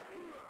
Yeah.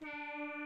Hey.